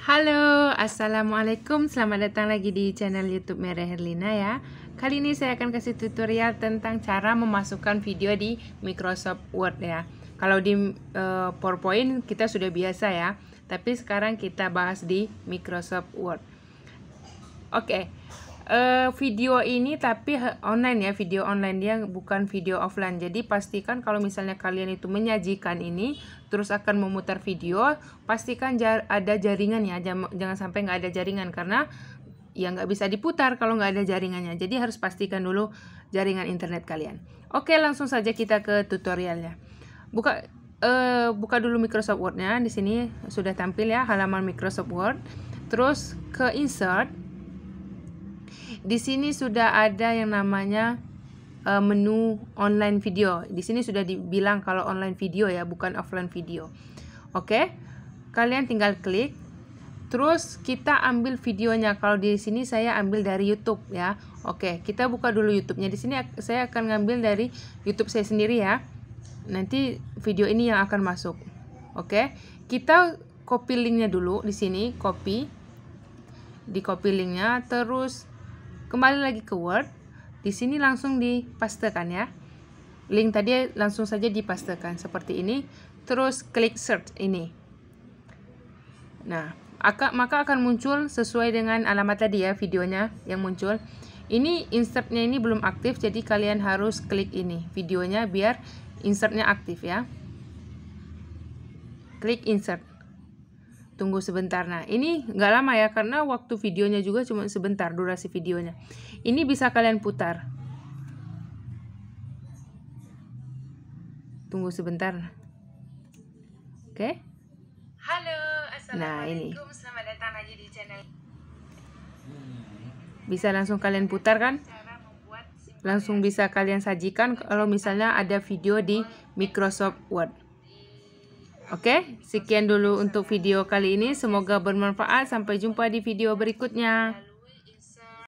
Halo, Assalamualaikum. Selamat datang lagi di channel youtube Merah Herlina ya. Kali ini saya akan kasih tutorial tentang cara memasukkan video di Microsoft Word ya. Kalau di uh, PowerPoint kita sudah biasa ya. Tapi sekarang kita bahas di Microsoft Word. Oke uh, video ini tapi online ya video online dia bukan video offline. Jadi pastikan kalau misalnya kalian itu menyajikan ini terus akan memutar video pastikan jar ada jaringan ya. Jangan sampai nggak ada jaringan karena ya nggak bisa diputar kalau nggak ada jaringannya. Jadi harus pastikan dulu jaringan internet kalian. Oke langsung saja kita ke tutorialnya. Buka uh, buka dulu Microsoft Word-nya. Di sini sudah tampil ya halaman Microsoft Word. Terus ke insert di sini sudah ada yang namanya uh, menu online video. Di sini sudah dibilang kalau online video ya, bukan offline video. Oke. Kalian tinggal klik. Terus kita ambil videonya. Kalau di sini saya ambil dari YouTube ya. Oke, kita buka dulu YouTube-nya. Di sini saya akan ngambil dari YouTube saya sendiri ya. Nanti video ini yang akan masuk. Oke. Kita copy linknya dulu di sini, copy. Di copy linknya terus Kembali lagi ke Word. Di sini langsung dipastekan ya. Link tadi langsung saja dipastekan seperti ini. Terus klik search ini. Nah, maka akan muncul sesuai dengan alamat tadi ya videonya yang muncul. Ini insertnya ini belum aktif jadi kalian harus klik ini videonya biar insertnya aktif ya. Klik insert tunggu sebentar. Nah ini nggak lama ya karena waktu videonya juga cuma sebentar durasi videonya. Ini bisa kalian putar. Tunggu sebentar. Oke? Okay? halo nah ini. Selamat datang lagi di channel. Bisa langsung kalian putar kan? Langsung bisa kalian sajikan kalau misalnya ada video di Microsoft Word Oke, sekian dulu untuk video kali ini. Semoga bermanfaat. Sampai jumpa di video berikutnya.